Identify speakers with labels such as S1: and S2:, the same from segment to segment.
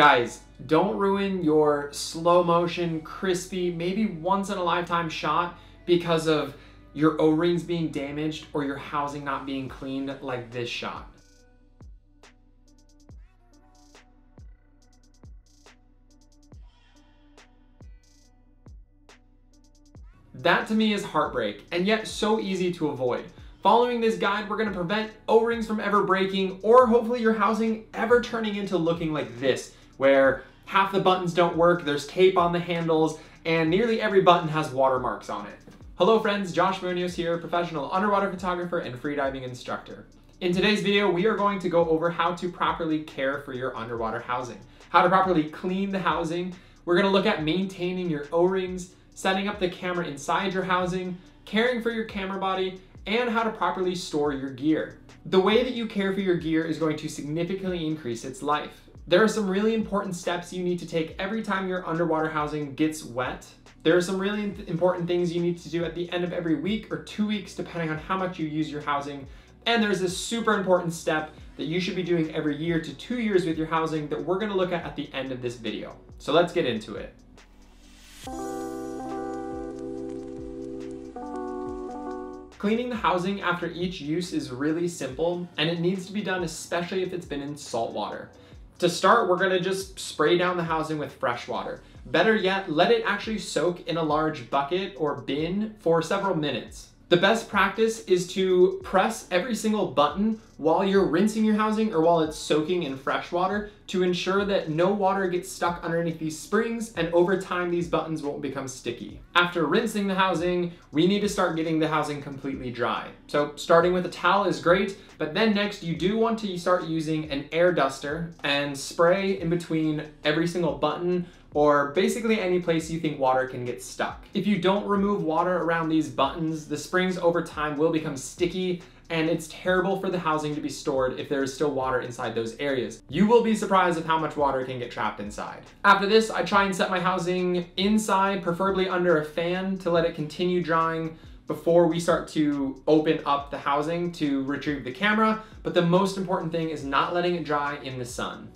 S1: Guys, don't ruin your slow motion, crispy, maybe once in a lifetime shot because of your O-rings being damaged or your housing not being cleaned like this shot. That to me is heartbreak, and yet so easy to avoid. Following this guide, we're gonna prevent O-rings from ever breaking, or hopefully your housing ever turning into looking like this, where half the buttons don't work, there's tape on the handles, and nearly every button has watermarks on it. Hello friends, Josh Munoz here, professional underwater photographer and freediving instructor. In today's video, we are going to go over how to properly care for your underwater housing, how to properly clean the housing. We're gonna look at maintaining your O-rings, setting up the camera inside your housing, caring for your camera body, and how to properly store your gear. The way that you care for your gear is going to significantly increase its life. There are some really important steps you need to take every time your underwater housing gets wet. There are some really important things you need to do at the end of every week or two weeks, depending on how much you use your housing. And there's this super important step that you should be doing every year to two years with your housing that we're gonna look at at the end of this video. So let's get into it. Cleaning the housing after each use is really simple and it needs to be done especially if it's been in salt water. To start, we're gonna just spray down the housing with fresh water. Better yet, let it actually soak in a large bucket or bin for several minutes. The best practice is to press every single button while you're rinsing your housing or while it's soaking in fresh water to ensure that no water gets stuck underneath these springs and over time these buttons won't become sticky. After rinsing the housing, we need to start getting the housing completely dry. So starting with a towel is great, but then next you do want to start using an air duster and spray in between every single button or basically any place you think water can get stuck. If you don't remove water around these buttons, the springs over time will become sticky and it's terrible for the housing to be stored if there is still water inside those areas. You will be surprised at how much water can get trapped inside. After this, I try and set my housing inside, preferably under a fan to let it continue drying before we start to open up the housing to retrieve the camera. But the most important thing is not letting it dry in the sun.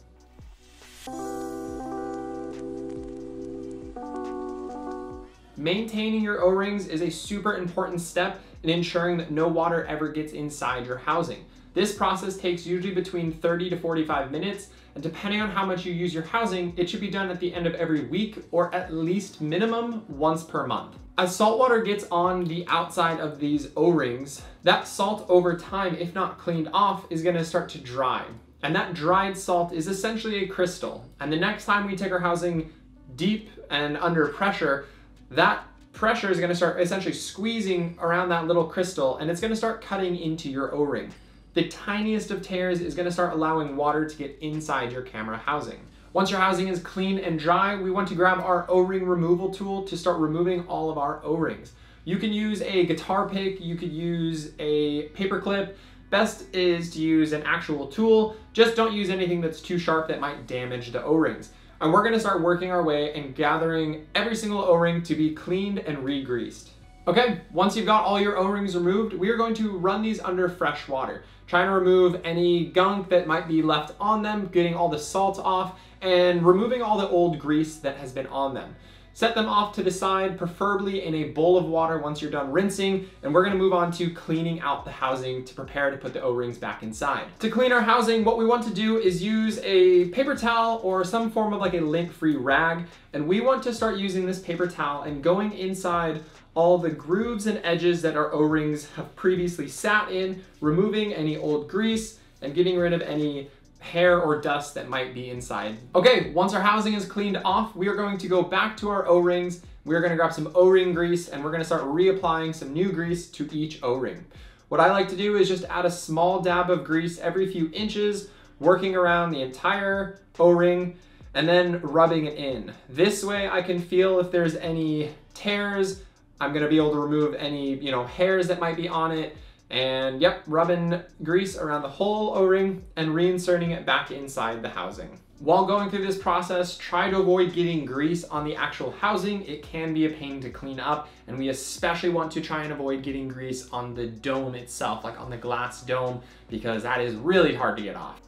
S1: Maintaining your O-rings is a super important step in ensuring that no water ever gets inside your housing. This process takes usually between 30 to 45 minutes, and depending on how much you use your housing, it should be done at the end of every week or at least minimum once per month. As salt water gets on the outside of these O-rings, that salt over time, if not cleaned off, is gonna start to dry. And that dried salt is essentially a crystal. And the next time we take our housing deep and under pressure, that pressure is gonna start essentially squeezing around that little crystal and it's gonna start cutting into your O-ring. The tiniest of tears is gonna start allowing water to get inside your camera housing. Once your housing is clean and dry, we want to grab our O-ring removal tool to start removing all of our O-rings. You can use a guitar pick, you could use a paper clip. Best is to use an actual tool. Just don't use anything that's too sharp that might damage the O-rings. And we're gonna start working our way and gathering every single O-ring to be cleaned and re-greased. Okay, once you've got all your O-rings removed, we are going to run these under fresh water, trying to remove any gunk that might be left on them, getting all the salt off, and removing all the old grease that has been on them. Set them off to the side, preferably in a bowl of water once you're done rinsing, and we're gonna move on to cleaning out the housing to prepare to put the O-rings back inside. To clean our housing, what we want to do is use a paper towel or some form of like a lint-free rag, and we want to start using this paper towel and going inside all the grooves and edges that our O-rings have previously sat in, removing any old grease, and getting rid of any hair or dust that might be inside. Okay, once our housing is cleaned off, we are going to go back to our O-rings. We're gonna grab some O-ring grease and we're gonna start reapplying some new grease to each O-ring. What I like to do is just add a small dab of grease every few inches, working around the entire O-ring and then rubbing it in. This way I can feel if there's any tears, I'm gonna be able to remove any you know hairs that might be on it, and yep, rubbing grease around the whole O-ring and reinserting it back inside the housing. While going through this process, try to avoid getting grease on the actual housing. It can be a pain to clean up, and we especially want to try and avoid getting grease on the dome itself, like on the glass dome, because that is really hard to get off.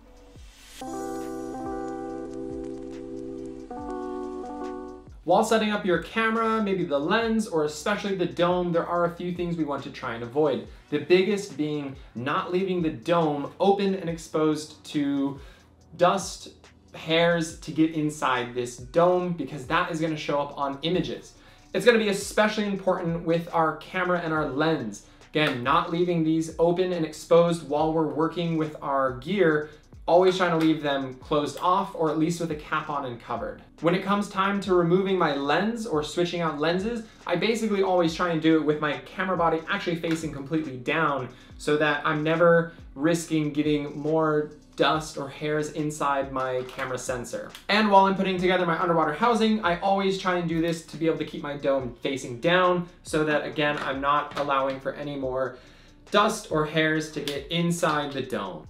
S1: While setting up your camera, maybe the lens, or especially the dome, there are a few things we want to try and avoid. The biggest being not leaving the dome open and exposed to dust, hairs to get inside this dome because that is gonna show up on images. It's gonna be especially important with our camera and our lens. Again, not leaving these open and exposed while we're working with our gear always trying to leave them closed off or at least with a cap on and covered. When it comes time to removing my lens or switching out lenses, I basically always try and do it with my camera body actually facing completely down so that I'm never risking getting more dust or hairs inside my camera sensor. And while I'm putting together my underwater housing, I always try and do this to be able to keep my dome facing down so that again, I'm not allowing for any more dust or hairs to get inside the dome.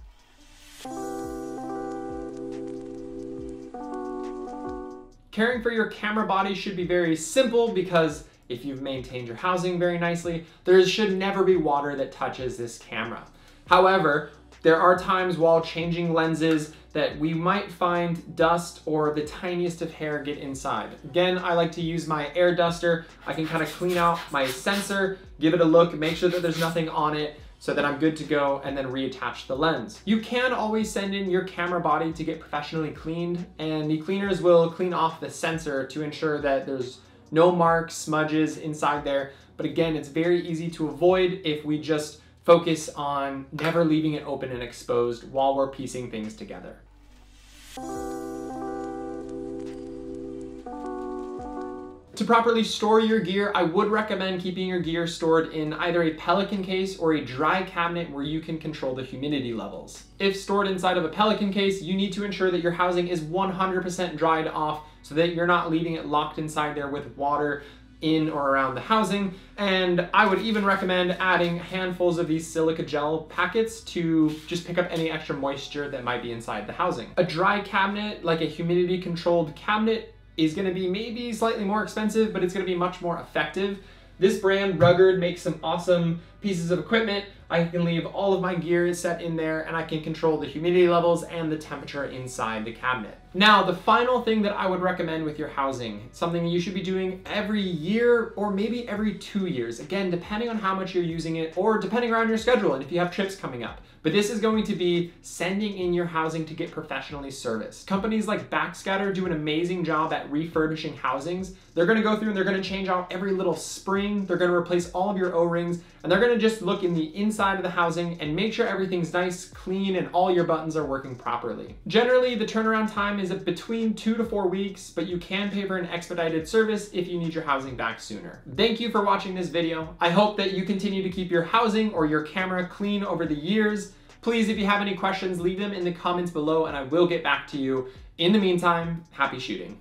S1: Caring for your camera body should be very simple because if you've maintained your housing very nicely, there should never be water that touches this camera. However, there are times while changing lenses that we might find dust or the tiniest of hair get inside. Again, I like to use my air duster. I can kind of clean out my sensor, give it a look, make sure that there's nothing on it, so that I'm good to go and then reattach the lens. You can always send in your camera body to get professionally cleaned and the cleaners will clean off the sensor to ensure that there's no marks, smudges inside there. But again, it's very easy to avoid if we just focus on never leaving it open and exposed while we're piecing things together. To properly store your gear, I would recommend keeping your gear stored in either a Pelican case or a dry cabinet where you can control the humidity levels. If stored inside of a Pelican case, you need to ensure that your housing is 100% dried off so that you're not leaving it locked inside there with water in or around the housing. And I would even recommend adding handfuls of these silica gel packets to just pick up any extra moisture that might be inside the housing. A dry cabinet, like a humidity controlled cabinet, is gonna be maybe slightly more expensive, but it's gonna be much more effective. This brand, Ruggard, makes some awesome pieces of equipment. I can leave all of my gear set in there and I can control the humidity levels and the temperature inside the cabinet. Now, the final thing that I would recommend with your housing, something you should be doing every year or maybe every two years, again, depending on how much you're using it or depending around your schedule and if you have trips coming up. But this is going to be sending in your housing to get professionally serviced. Companies like Backscatter do an amazing job at refurbishing housings. They're gonna go through and they're gonna change out every little spring, they're gonna replace all of your O-rings, and they're gonna just look in the inside of the housing and make sure everything's nice, clean, and all your buttons are working properly. Generally, the turnaround time is between two to four weeks, but you can pay for an expedited service if you need your housing back sooner. Thank you for watching this video. I hope that you continue to keep your housing or your camera clean over the years. Please, if you have any questions, leave them in the comments below and I will get back to you. In the meantime, happy shooting.